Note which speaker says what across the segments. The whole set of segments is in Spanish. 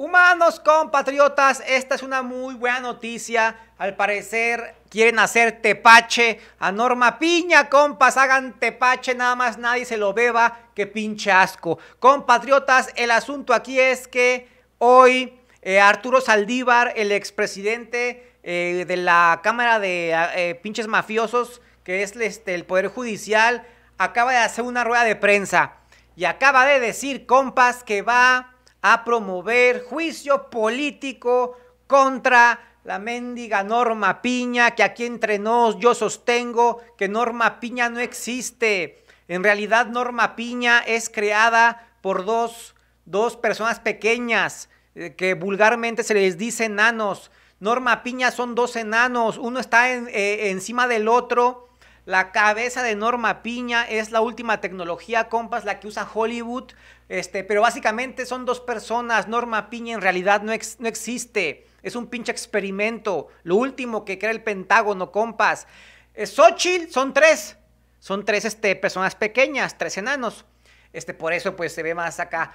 Speaker 1: Humanos compatriotas, esta es una muy buena noticia. Al parecer quieren hacer tepache a Norma Piña, compas, hagan tepache, nada más nadie se lo beba, que pinche asco. Compatriotas, el asunto aquí es que hoy eh, Arturo Saldívar, el expresidente eh, de la Cámara de eh, Pinches Mafiosos, que es este, el Poder Judicial, acaba de hacer una rueda de prensa y acaba de decir, compas, que va a promover juicio político contra la mendiga Norma Piña, que aquí entre nos yo sostengo que Norma Piña no existe. En realidad Norma Piña es creada por dos, dos personas pequeñas, eh, que vulgarmente se les dice enanos. Norma Piña son dos enanos, uno está eh, encima del otro. La cabeza de Norma Piña es la última tecnología, compas, la que usa Hollywood este, pero básicamente son dos personas. Norma Piña en realidad no, no existe. Es un pinche experimento. Lo último que crea el Pentágono, compas. Eh, Xochitl son tres. Son tres este, personas pequeñas, tres enanos. Este, por eso pues se ve más acá.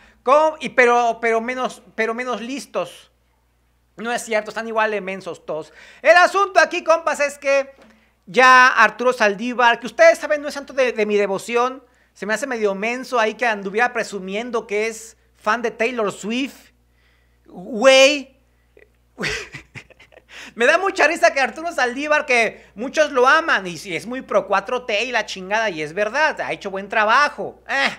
Speaker 1: y, pero, menos, listos. No es cierto, están igual de mensos todos. El asunto aquí, compas, es que ya Arturo Saldívar, que ustedes saben no es santo de mi devoción, se me hace medio menso ahí que anduviera presumiendo que es fan de Taylor Swift. Güey. me da mucha risa que Arturo Saldívar, que muchos lo aman, y si es muy pro 4T y la chingada, y es verdad, ha hecho buen trabajo. Eh,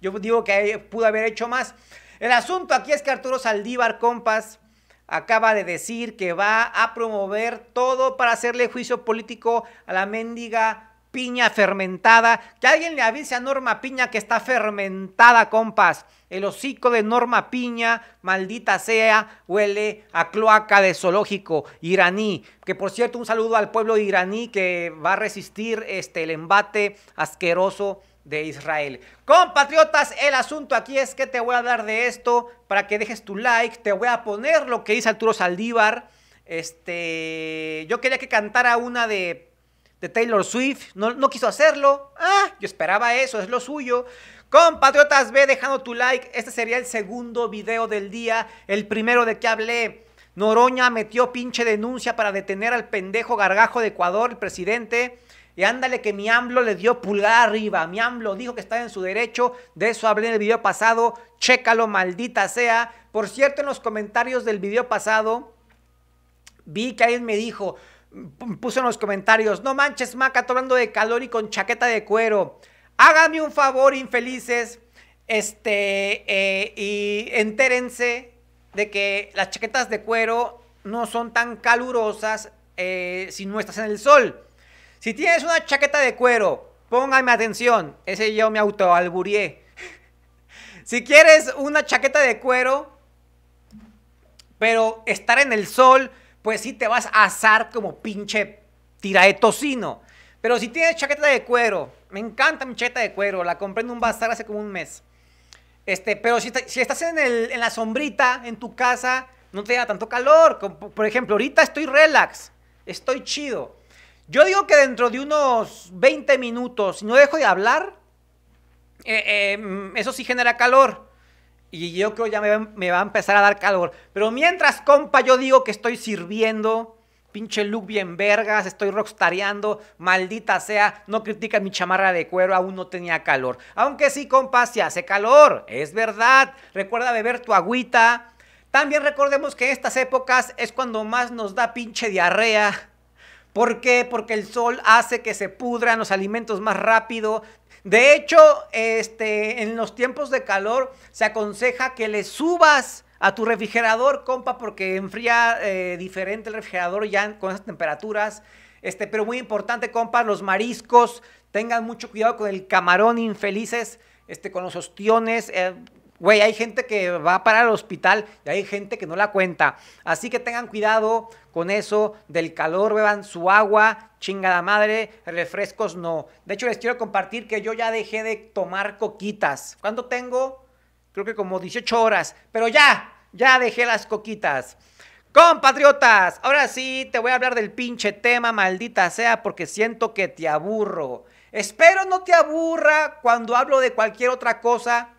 Speaker 1: yo digo que pudo haber hecho más. El asunto aquí es que Arturo Saldívar, compas, acaba de decir que va a promover todo para hacerle juicio político a la mendiga piña fermentada. Que alguien le avise a Norma Piña que está fermentada, compas. El hocico de Norma Piña, maldita sea, huele a cloaca de zoológico iraní. Que por cierto, un saludo al pueblo iraní que va a resistir este, el embate asqueroso de Israel. Compatriotas, el asunto aquí es que te voy a hablar de esto para que dejes tu like. Te voy a poner lo que dice Arturo Saldívar. Este, yo quería que cantara una de de Taylor Swift. No, quiso hacerlo. Ah, yo esperaba eso, es lo suyo. Compatriotas, ve dejando tu like. Este sería el segundo video del día. El primero de que hablé. Noroña metió pinche denuncia para detener al pendejo gargajo de Ecuador, el presidente. Y ándale que mi AMLO le dio pulgar arriba. Mi AMLO dijo que estaba en su derecho. De eso hablé en el video pasado. Chécalo, maldita sea. Por cierto, en los comentarios del video pasado, vi que alguien me dijo, puso en los comentarios, no manches, Maca, hablando de calor y con chaqueta de cuero. Háganme un favor, infelices, este, eh, y entérense de que las chaquetas de cuero no son tan calurosas eh, si no estás en el sol. Si tienes una chaqueta de cuero, póngame atención, ese yo me autoalburié. si quieres una chaqueta de cuero, pero estar en el sol, pues sí te vas a asar como pinche tira de tocino. Pero si tienes chaqueta de cuero, me encanta mi chaqueta de cuero, la compré en un bazar hace como un mes. Este, pero si, estás en, la sombrita, en tu casa, no te da tanto calor. por ejemplo, ahorita estoy relax, estoy chido. Yo digo que dentro de unos 20 minutos, si no dejo de hablar, eh, eh, eso sí genera calor. Y yo creo ya me, va a empezar a dar calor. Pero mientras, compa, yo digo que estoy sirviendo. Pinche look bien vergas, estoy rockstareando, maldita sea, no critica mi chamarra de cuero, aún no tenía calor. Aunque sí, compa, se hace calor, es verdad. Recuerda beber tu agüita. También recordemos que estas épocas es cuando más nos da pinche diarrea. ¿Por qué? Porque el sol hace que se pudran los alimentos más rápido, de hecho, este, en los tiempos de calor se aconseja que le subas a tu refrigerador, compa, porque enfría eh, diferente el refrigerador ya con esas temperaturas. Este, pero muy importante, compa, los mariscos, tengan mucho cuidado con el camarón infelices, este, con los ostiones. Eh, Güey, hay gente que va a parar al hospital y hay gente que no la cuenta. Así que tengan cuidado con eso del calor, beban su agua, chingada madre, refrescos no. De hecho, les quiero compartir que yo ya dejé de tomar coquitas. ¿Cuánto tengo? Creo que como 18 horas. Pero ya, ya dejé las coquitas. Compatriotas, ahora sí te voy a hablar del pinche tema, maldita sea, porque siento que te aburro. Espero no te aburra cuando hablo de cualquier otra cosa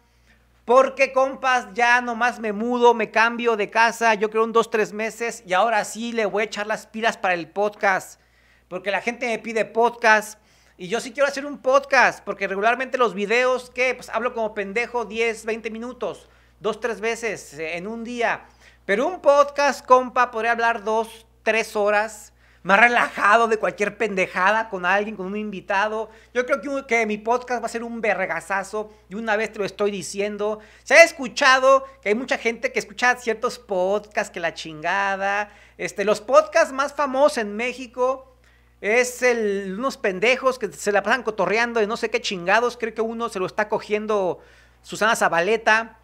Speaker 1: Porque, compas, ya nomás me mudo, me cambio de casa, yo creo un dos, tres meses, y ahora sí le voy a echar las pilas para el podcast. Porque la gente me pide podcast. Y yo sí quiero hacer un podcast, porque regularmente los videos, ¿qué? Pues hablo como pendejo 10, 20 minutos, dos, tres veces eh, en un día. Pero un podcast, compa, podría hablar dos, tres horas más relajado de cualquier pendejada con alguien, con un invitado. Yo creo que, que, mi podcast va a ser un vergazazo y una vez te lo estoy diciendo. Se ha escuchado que hay mucha gente que escucha ciertos podcasts, que la chingada. Este, los podcasts más famosos en México es el, unos pendejos que se la pasan cotorreando de no sé qué chingados. Creo que uno se lo está cogiendo Susana Zabaleta.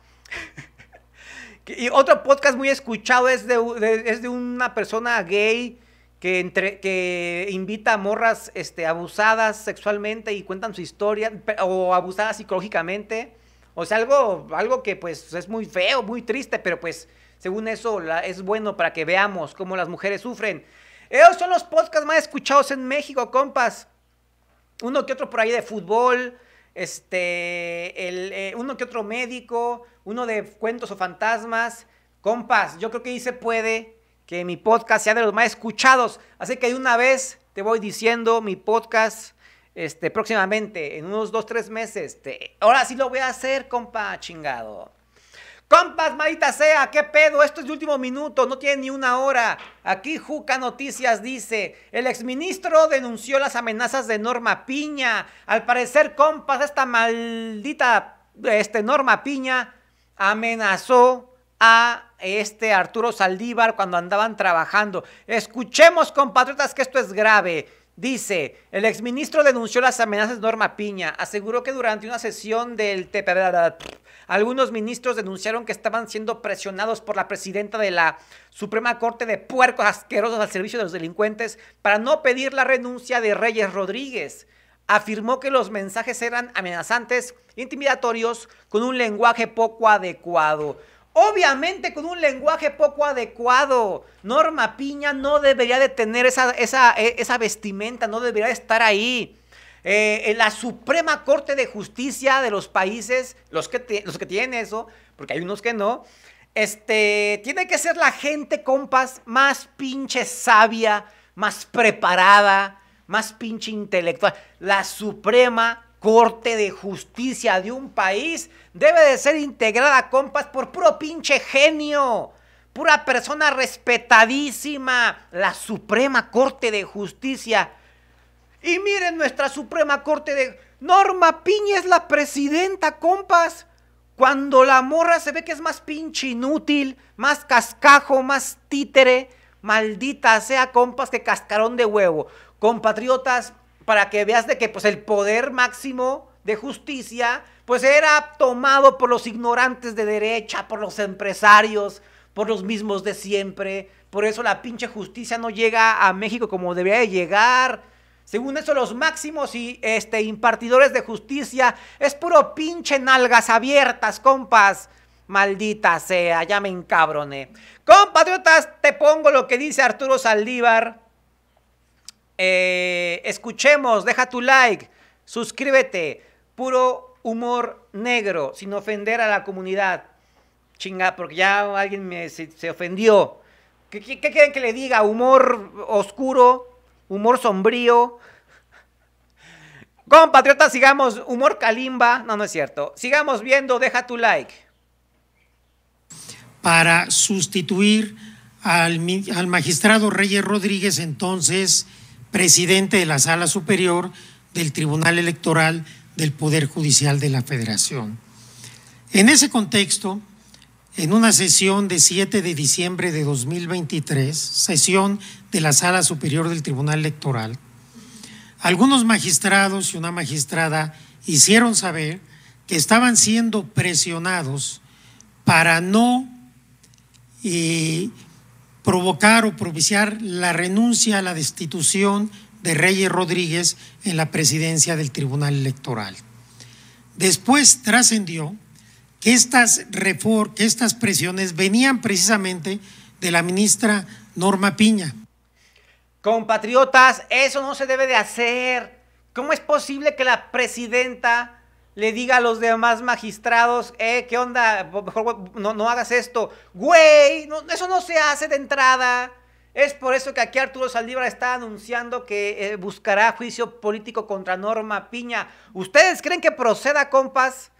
Speaker 1: y otro podcast muy escuchado es de, es de una persona gay que, entre, que invita a morras este, abusadas sexualmente y cuentan su historia, o abusadas psicológicamente. O sea, algo, algo que pues es muy feo, muy triste, pero pues según eso es bueno para que veamos cómo las mujeres sufren. Esos son los podcasts más escuchados en México, compas. Uno que otro por ahí de fútbol, este, el, eh, uno que otro médico, uno de cuentos o fantasmas. Compas, yo creo que ahí se puede que mi podcast sea de los más escuchados. Así que de una vez te voy diciendo mi podcast este, próximamente, en unos dos, tres meses. ahora sí lo voy a hacer, compa, chingado. Compas, maldita sea, ¿qué pedo? Esto es de último minuto, no tiene ni una hora. Aquí Juca Noticias dice, el exministro denunció las amenazas de Norma Piña. Al parecer, compas, esta maldita este, Norma Piña amenazó a este Arturo Saldívar cuando andaban trabajando. Escuchemos, compatriotas, que esto es grave. Dice, el exministro denunció las amenazas de Norma Piña. Aseguró que durante una sesión del TPB, algunos ministros denunciaron que estaban siendo presionados por la presidenta de la Suprema Corte de Puercos Asquerosos al servicio de los delincuentes para no pedir la renuncia de Reyes Rodríguez. Afirmó que los mensajes eran amenazantes, intimidatorios, con un lenguaje poco adecuado. Obviamente con un lenguaje poco adecuado. Norma Piña no debería de tener esa, esa, e, esa vestimenta, no debería de estar ahí. Eh, en la Suprema Corte de Justicia de los países, los que, los que tienen eso, porque hay unos que no, este, tiene que ser la gente, compas, más pinche sabia, más preparada, más pinche intelectual. La Suprema Corte de Justicia de un país debe de ser integrada, compas, por puro pinche genio. Pura persona respetadísima. La Suprema Corte de Justicia. Y miren nuestra Suprema Corte de... Norma Piña es la presidenta, compas. Cuando la morra se ve que es más pinche inútil, más cascajo, más títere, maldita sea, compas, que cascarón de huevo. Compatriotas, para que veas de que pues el poder máximo de justicia pues era tomado por los ignorantes de derecha, por los empresarios, por los mismos de siempre. Por eso la pinche justicia no llega a México como debería de llegar. Según eso, los máximos y este, impartidores de justicia es puro pinche nalgas abiertas, compas. Maldita sea, ya me encabroné. Compatriotas, te pongo lo que dice Arturo Saldívar eh, escuchemos, deja tu like, suscríbete. Puro humor negro, sin ofender a la comunidad. Chinga, porque ya alguien me, se, ofendió. ¿Qué, quieren que le diga? ¿Humor oscuro? ¿Humor sombrío? Compatriotas, sigamos. Humor calimba. No, no es cierto. Sigamos viendo. Deja tu like.
Speaker 2: Para sustituir al, al magistrado Reyes Rodríguez, entonces presidente de la Sala Superior del Tribunal Electoral del Poder Judicial de la Federación. En ese contexto, en una sesión de 7 de diciembre de 2023, sesión de la Sala Superior del Tribunal Electoral, algunos magistrados y una magistrada hicieron saber que estaban siendo presionados para no eh, provocar o propiciar la renuncia a la destitución de Reyes Rodríguez en la presidencia del Tribunal Electoral. Después trascendió que estas, que estas presiones venían precisamente de la ministra Norma Piña.
Speaker 1: Compatriotas, eso no se debe de hacer. ¿Cómo es posible que la presidenta le diga a los demás magistrados, eh, ¿qué onda? Mejor no, no hagas esto. Güey, eso no se hace de entrada. Es por eso que aquí Arturo Saldívar está anunciando que eh, buscará juicio político contra Norma Piña. ¿Ustedes creen que proceda, compas?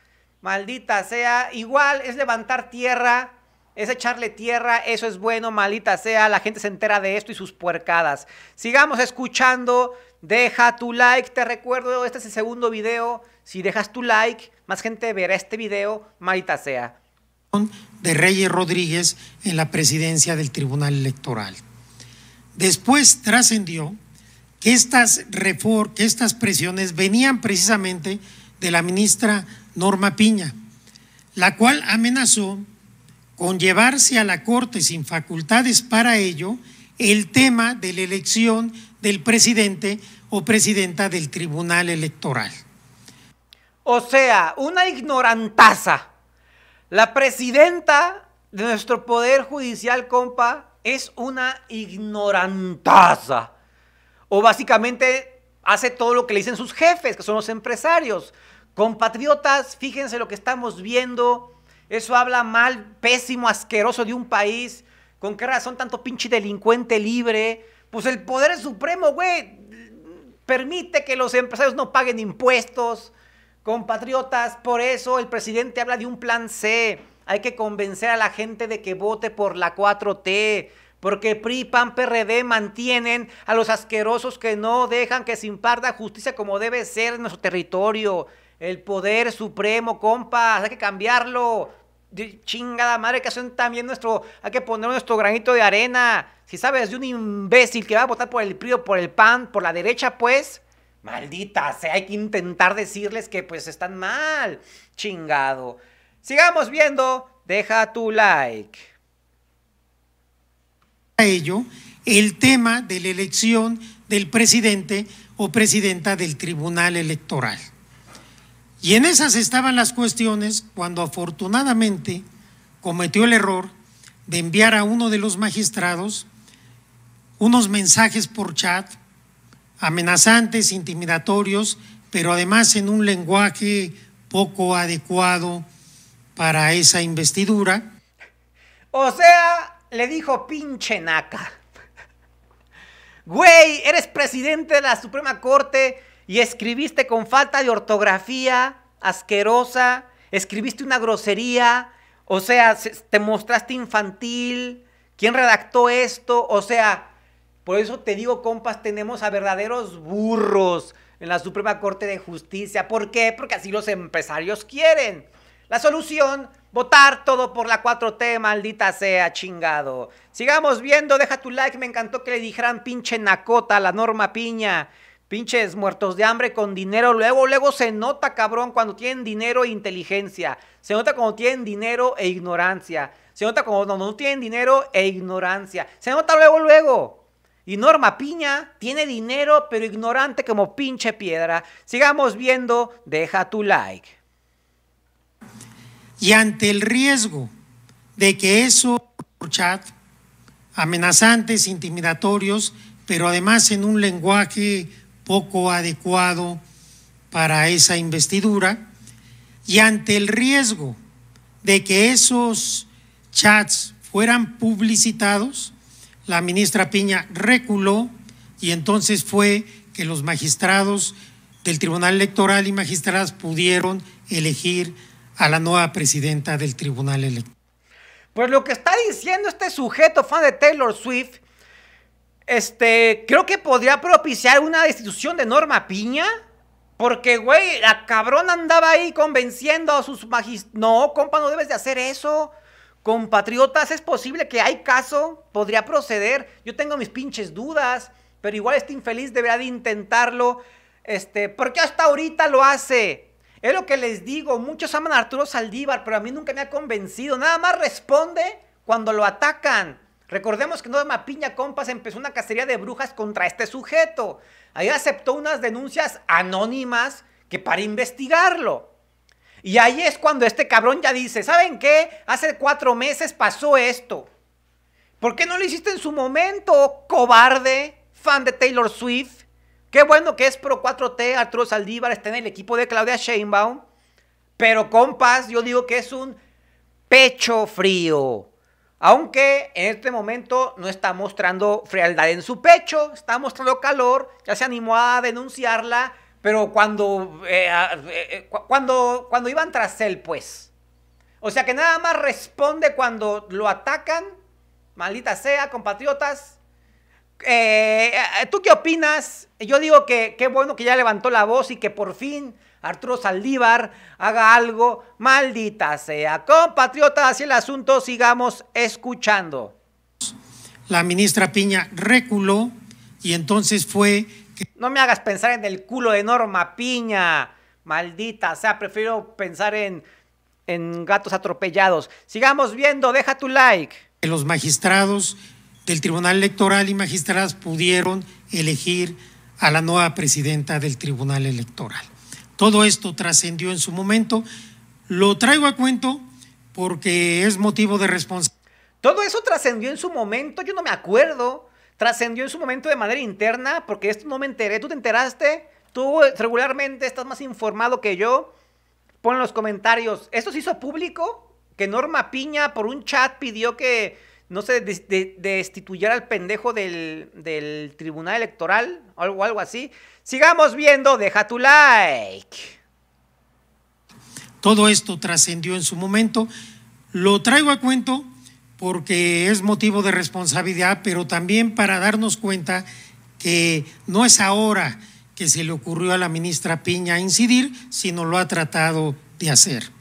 Speaker 1: Maldita sea. Igual es levantar tierra, es echarle tierra, eso es bueno, maldita sea. La gente se entera de esto y sus puercadas. Sigamos escuchando. Deja tu like, te recuerdo, este es el segundo video. Si dejas tu like, más gente verá este video, maldita sea.
Speaker 2: De Reyes Rodríguez en la presidencia del Tribunal Electoral. Después trascendió que estas presiones venían precisamente de la ministra Norma Piña, la cual amenazó con llevarse a la Corte sin facultades para ello el tema de la elección del presidente o presidenta del Tribunal Electoral.
Speaker 1: O sea, una ignorantaza. La presidenta de nuestro Poder Judicial, compa, es una ignorantaza. O básicamente hace todo lo que le dicen sus jefes, que son los empresarios. Compatriotas, fíjense lo que estamos viendo. Eso habla mal, pésimo, asqueroso de un país. ¿Con qué razón tanto pinche delincuente libre? Pues el poder supremo, güey, permite que los empresarios no paguen impuestos. Compatriotas, por eso el presidente habla de un plan C. Hay que convencer a la gente de que vote por la 4T. Porque PRI, PAN, PRD mantienen a los asquerosos que no dejan que se imparta justicia como debe ser en nuestro territorio. El poder supremo, compas, hay que cambiarlo. Chingada madre, que hacen también nuestro. Hay que poner nuestro granito de arena. Si sabes de un imbécil que va a votar por el PRI o por el PAN, por la derecha, pues. Maldita sea, hay que intentar decirles que pues están mal. Chingado. Sigamos viendo. Deja tu like.
Speaker 2: A ello, el tema de la elección del presidente o presidenta del Tribunal Electoral. Y en esas estaban las cuestiones cuando afortunadamente cometió el error de enviar a uno de los magistrados unos mensajes por chat amenazantes, intimidatorios, pero además en un lenguaje poco adecuado para esa investidura.
Speaker 1: O sea, le dijo pinche naca. Güey, eres presidente de la Suprema Corte y escribiste con falta de ortografía, asquerosa, escribiste una grosería, o sea, te mostraste infantil. ¿Quién redactó esto? O sea, por eso te digo, compas, tenemos a verdaderos burros en la Suprema Corte de Justicia. ¿Por qué? Porque así los empresarios quieren. La solución, votar todo por la 4T, maldita sea, chingado. Sigamos viendo, deja tu like, me encantó que le dijeran pinche nacota la norma piña. Pinches muertos de hambre con dinero. Luego, luego se nota, cabrón, cuando tienen dinero e inteligencia. Se nota cuando tienen dinero e ignorancia. Se nota cuando no tienen dinero e ignorancia. Se nota luego, luego. Y Norma Piña tiene dinero, pero ignorante como pinche piedra. Sigamos viendo, deja tu like.
Speaker 2: Y ante el riesgo de que eso chat, amenazantes, intimidatorios, pero además en un lenguaje poco adecuado para esa investidura, y ante el riesgo de que esos chats fueran publicitados, la ministra Piña reculó y entonces fue que los magistrados del Tribunal Electoral y magistradas pudieron elegir a la nueva presidenta del Tribunal Electoral.
Speaker 1: Pues lo que está diciendo este sujeto fan de Taylor Swift, este, creo que podría propiciar una destitución de Norma Piña. Porque, güey, la cabrona andaba ahí convenciendo a sus magistrados. No, compa, no debes de hacer eso. Compatriotas, ¿es posible que hay caso? ¿Podría proceder? Yo tengo mis pinches dudas, pero igual este infeliz deberá de intentarlo. Este, porque hasta ahorita lo hace. Es lo que les digo, muchos aman a Arturo Saldívar, pero a mí nunca me ha convencido. Nada más responde cuando lo atacan. Recordemos que Norma Piña Compas empezó una cacería de brujas contra este sujeto. Ahí aceptó unas denuncias anónimas que para investigarlo. Y ahí es cuando este cabrón ya dice, ¿saben qué? Hace cuatro meses pasó esto. ¿Por qué no lo hiciste en su momento, cobarde, fan de Taylor Swift? Qué bueno que es Pro 4T, Arturo Saldívar está en el equipo de Claudia Sheinbaum. Pero compas, yo digo que es un pecho frío. Aunque en este momento no está mostrando frialdad en su pecho, está mostrando calor, ya se animó a denunciarla, pero cuando, eh, eh, eh, cuando, cuando iban tras él, pues. O sea que nada más responde cuando lo atacan, maldita sea, compatriotas. ¿Tú qué opinas? Yo digo que qué bueno que ya levantó la voz y que por fin Arturo Saldívar haga algo, maldita sea. Compatriotas, así el asunto, sigamos escuchando.
Speaker 2: La ministra Piña reculó y entonces fue...
Speaker 1: No me hagas pensar en el culo de Norma Piña, maldita sea, prefiero pensar en, en gatos atropellados. Sigamos viendo, deja tu like.
Speaker 2: Los magistrados del Tribunal Electoral y magistradas pudieron elegir a la nueva presidenta del Tribunal Electoral. Todo esto trascendió en su momento. Lo traigo a cuento porque es motivo de responsabilidad.
Speaker 1: Todo eso trascendió en su momento, yo no me acuerdo. Trascendió en su momento de manera interna, porque esto no me enteré. ¿Tú te enteraste? Tú regularmente estás más informado que yo. Pon en los comentarios. ¿Esto se hizo público? Que Norma Piña por un chat pidió que no se destituyera al pendejo del, del, tribunal electoral o algo, algo así. Sigamos viendo, deja tu like.
Speaker 2: Todo esto trascendió en su momento. Lo traigo a cuento porque es motivo de responsabilidad, pero también para darnos cuenta que no es ahora que se le ocurrió a la ministra Piña incidir, sino lo ha tratado de hacer.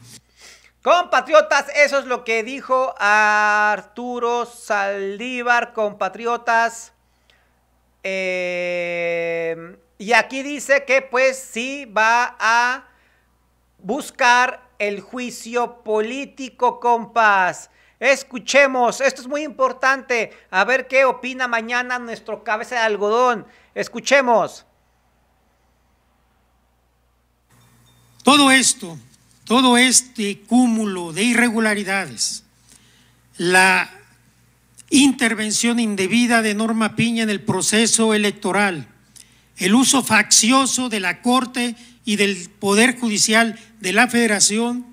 Speaker 1: Compatriotas, eso es lo que dijo Arturo Saldívar, compatriotas. Eh, y aquí dice que pues sí va a buscar el juicio político, compas. Escuchemos, esto es muy importante. A ver qué opina mañana nuestro cabeza de algodón. Escuchemos.
Speaker 2: Todo esto todo este cúmulo de irregularidades, la intervención indebida de Norma Piña en el proceso electoral, el uso faccioso de la Corte y del Poder Judicial de la Federación,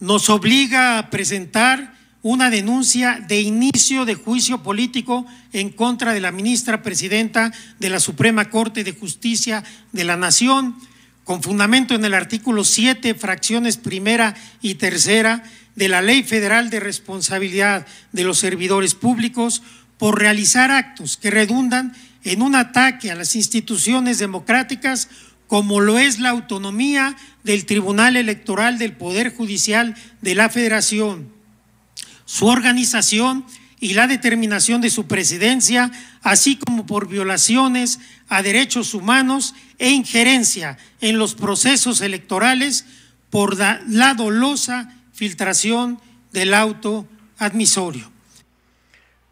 Speaker 2: nos obliga a presentar una denuncia de inicio de juicio político en contra de la ministra presidenta de la Suprema Corte de Justicia de la Nación, con fundamento en el artículo 7, fracciones primera y tercera de la Ley Federal de Responsabilidad de los Servidores Públicos por realizar actos que redundan en un ataque a las instituciones democráticas como lo es la autonomía del Tribunal Electoral del Poder Judicial de la Federación, su organización y la determinación de su presidencia, así como por violaciones a derechos humanos e injerencia en los procesos electorales por la dolosa filtración del auto admisorio.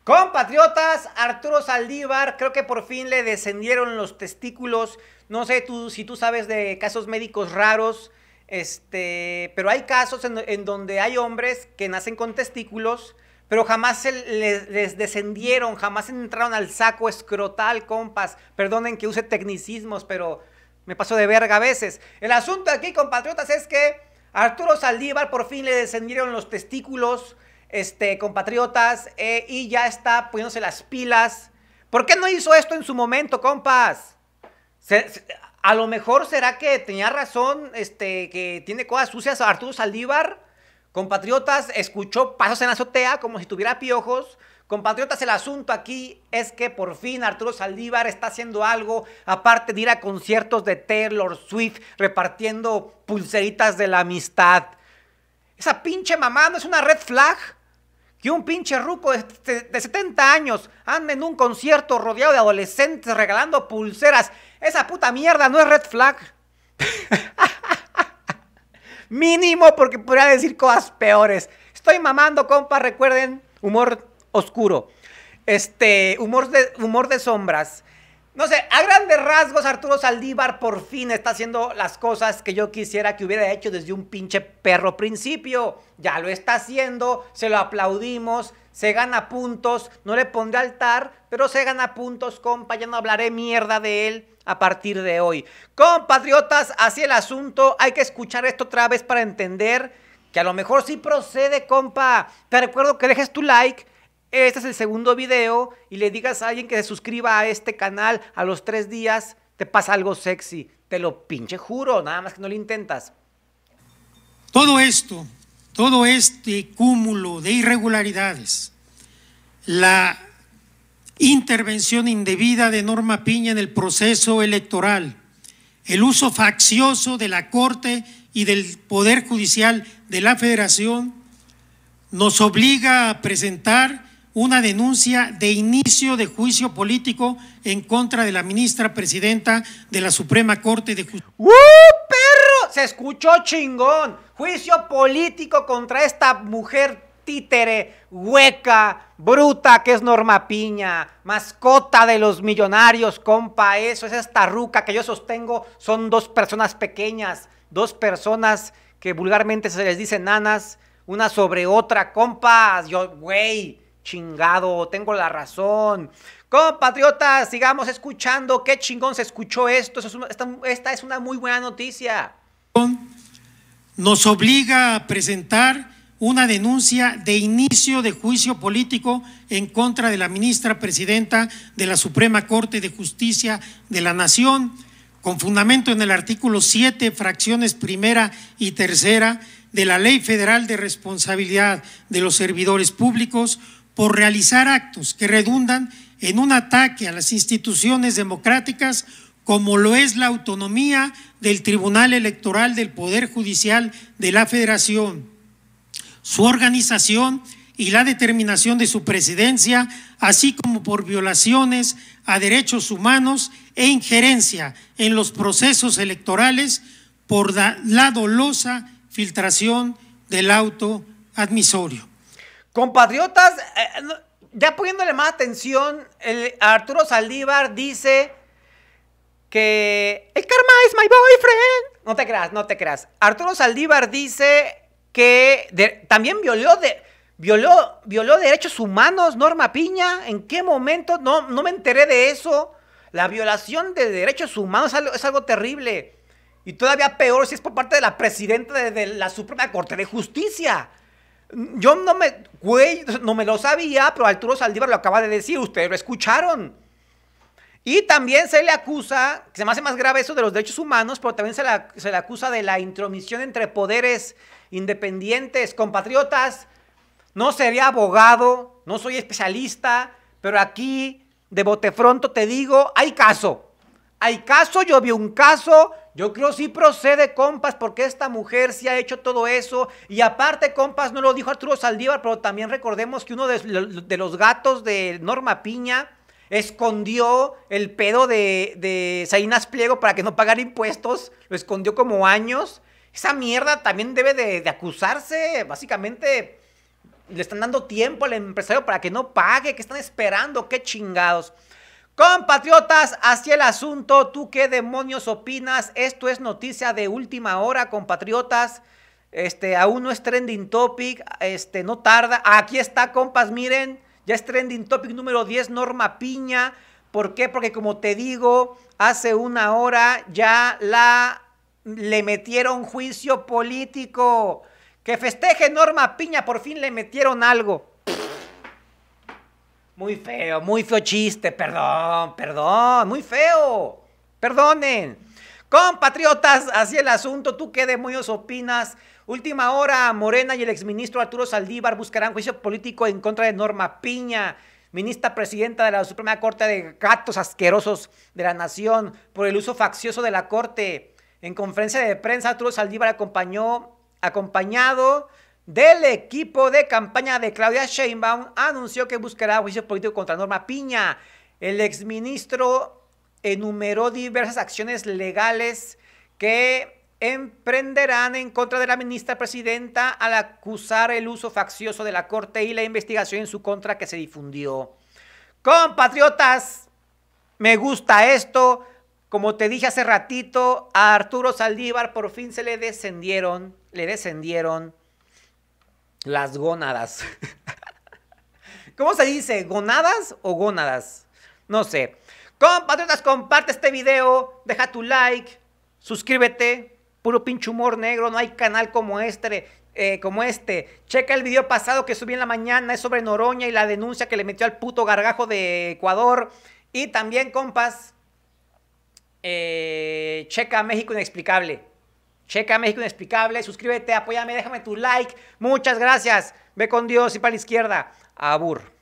Speaker 1: Compatriotas, Arturo Saldívar, creo que por fin le descendieron los testículos. No sé tú, si tú sabes de casos médicos raros, este, pero hay casos en, donde hay hombres que nacen con testículos pero jamás les, descendieron, jamás entraron al saco escrotal, compas. Perdonen que use tecnicismos, pero me paso de verga a veces. El asunto aquí, compatriotas, es que Arturo Saldívar por fin le descendieron los testículos, este, compatriotas, eh, y ya está poniéndose las pilas. ¿Por qué no hizo esto en su momento, compas? A lo mejor será que tenía razón, este, que tiene cosas sucias Arturo Saldívar. Compatriotas, escuchó pasos en la azotea como si tuviera piojos. Compatriotas, el asunto aquí es que por fin Arturo Saldívar está haciendo algo, aparte de ir a conciertos de Taylor Swift repartiendo pulseritas de la amistad. Esa pinche mamá no es una red flag. Que un pinche ruco de, de 70 años ande en un concierto rodeado de adolescentes regalando pulseras. Esa puta mierda no es red flag. Mínimo porque podría decir cosas peores. Estoy mamando, compa, recuerden, humor oscuro. Este, humor de, humor de sombras. No sé, a grandes rasgos Arturo Saldívar por fin está haciendo las cosas que yo quisiera que hubiera hecho desde un pinche perro principio. Ya lo está haciendo, se lo aplaudimos, se gana puntos, no le pondré altar, pero se gana puntos, compa, ya no hablaré mierda de él a partir de hoy. Compatriotas, así el asunto, hay que escuchar esto otra vez para entender que a lo mejor sí procede, compa. Te recuerdo que dejes tu like. Este es el segundo video y le digas a alguien que se suscriba a este canal a los tres días, te pasa algo sexy. Te lo pinche juro, nada más que no lo intentas.
Speaker 2: Todo esto, todo este cúmulo de irregularidades, la intervención indebida de Norma Piña en el proceso electoral, el uso faccioso de la Corte y del Poder Judicial de la Federación, nos obliga a presentar una denuncia de inicio de juicio político en contra de la ministra presidenta de la Suprema Corte de Justicia.
Speaker 1: ¡Uh, perro! Se escuchó chingón. Juicio político contra esta mujer títere, hueca, bruta que es Norma Piña, mascota de los millonarios, compa, eso es esta ruca que yo sostengo, son dos personas pequeñas, dos personas que vulgarmente se les dice nanas, una sobre otra, compa, yo, güey, chingado, tengo la razón. Compatriotas, sigamos escuchando, qué chingón se escuchó esto, esta es una muy buena noticia.
Speaker 2: Nos obliga a presentar una denuncia de inicio de juicio político en contra de la ministra presidenta de la Suprema Corte de Justicia de la Nación, con fundamento en el artículo 7, fracciones primera y tercera de la Ley Federal de Responsabilidad de los Servidores Públicos, por realizar actos que redundan en un ataque a las instituciones democráticas como lo es la autonomía del Tribunal Electoral del Poder Judicial de la Federación su organización y la determinación de su presidencia, así como por violaciones a derechos humanos e injerencia en los procesos electorales por la dolosa filtración del auto admisorio.
Speaker 1: Compatriotas, eh, ya poniéndole más atención, Arturo Saldívar dice que el karma es my boyfriend. No te creas, no te creas. Arturo Saldívar dice que también violó, violó, violó derechos humanos, Norma Piña. ¿En qué momento? No, no me enteré de eso. La violación de derechos humanos es algo, terrible. Y todavía peor si es por parte de la presidenta de, la Suprema Corte de Justicia. Yo no me, güey, no me lo sabía, pero Arturo Saldívar lo acaba de decir, ustedes lo escucharon. Y también se le acusa, se me hace más grave eso de los derechos humanos, pero también se, se le acusa de la intromisión entre poderes independientes, compatriotas. No sería abogado, no soy especialista, pero aquí de botefronto te digo, hay caso. Hay caso, yo vi un caso, yo creo sí procede, compas, porque esta mujer sí ha hecho todo eso. Y aparte, compas, no lo dijo Arturo Saldívar, pero también recordemos que uno de, los gatos de Norma Piña escondió el pedo de, de Pliego para que no pagara impuestos, lo escondió como años. Esa mierda también debe de, acusarse. Básicamente le están dando tiempo al empresario para que no pague. ¿Qué están esperando? ¿Qué chingados? Compatriotas, hacia el asunto, ¿tú qué demonios opinas? Esto es noticia de última hora, compatriotas. Este, aún no es trending topic, este, no tarda. Aquí está, compas, miren, ya es trending topic número 10, Norma Piña. ¿Por qué? Porque como te digo, hace una hora ya la le metieron juicio político. Que festeje Norma Piña, por fin le metieron algo. Muy feo, muy feo chiste, perdón, perdón, muy feo. Perdonen. Compatriotas, así el asunto, ¿tú qué demonios opinas? Última hora, Morena y el exministro Arturo Saldívar buscarán juicio político en contra de Norma Piña, ministra presidenta de la Suprema Corte de Gatos Asquerosos de la Nación, por el uso faccioso de la Corte. En conferencia de prensa, Arturo Saldívar acompañó, acompañado del equipo de campaña de Claudia Sheinbaum, anunció que buscará juicio político contra Norma Piña. El exministro enumeró diversas acciones legales que emprenderán en contra de la ministra presidenta al acusar el uso faccioso de la Corte y la investigación en su contra que se difundió. Compatriotas, me gusta esto. Como te dije hace ratito, a Arturo Saldívar por fin se le descendieron, le descendieron las gónadas. ¿Cómo se dice? ¿Gonadas o gónadas? No sé. Compatriotas, comparte este video, deja tu like, suscríbete. Puro pinche humor negro, no hay canal como este. Eh, como este. Checa el video pasado que subí en la mañana, es sobre Noroña y la denuncia que le metió al puto gargajo de Ecuador. Y también, compas, eh, checa México Inexplicable. Checa México Inexplicable, suscríbete, apóyame, déjame tu like. Muchas gracias. Ve con Dios y para la izquierda. Abur.